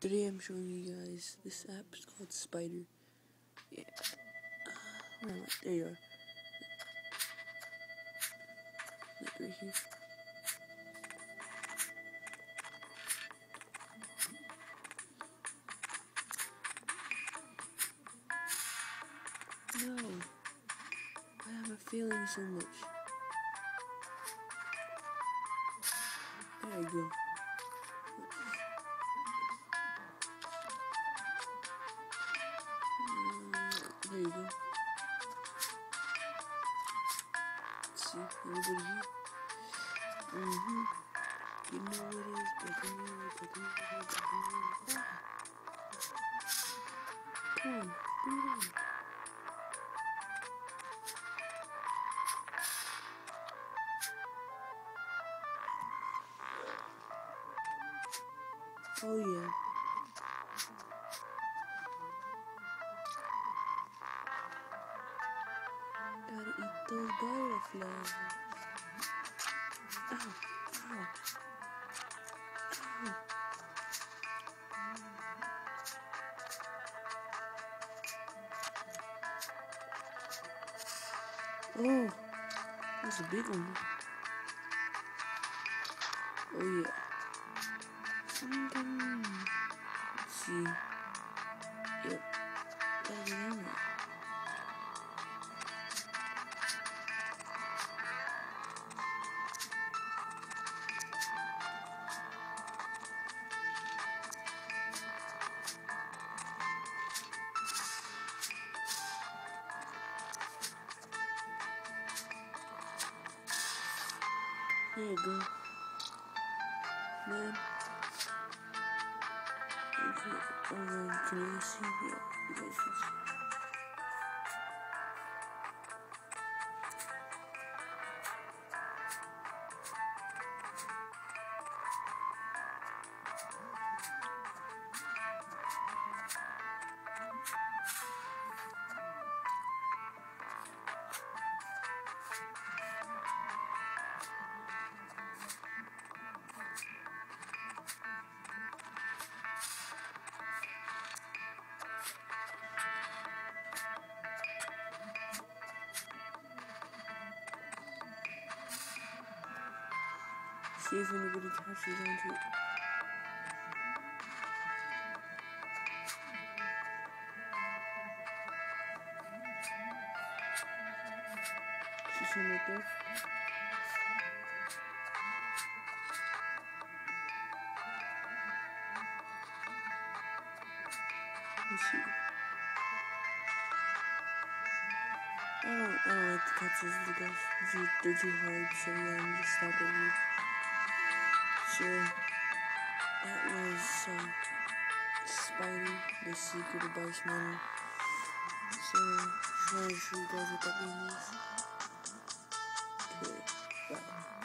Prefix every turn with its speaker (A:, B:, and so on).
A: Today I'm showing you guys this app is called Spider. Yeah. Uh, I? There you are. Like right here. No. Why am I failing so much? There you go. Here? Mm-hmm. You know what it is, Mirror. Come on, bring it on. Oh yeah. Gotta eat those butterflies. Oh, that's a big one. Oh yeah. Something. Let's see. Yep. There you go. Man. Okay, um, can you see? Yeah, see. If anybody catches it. See right there? Let's see. I don't, I don't like to catch those little guys. They're, too hard, so yeah, I'm just stopping here. So, that was uh, Spidey, the secret of Bryce Manor. So, just wanted to show you guys what that. Okay, bye.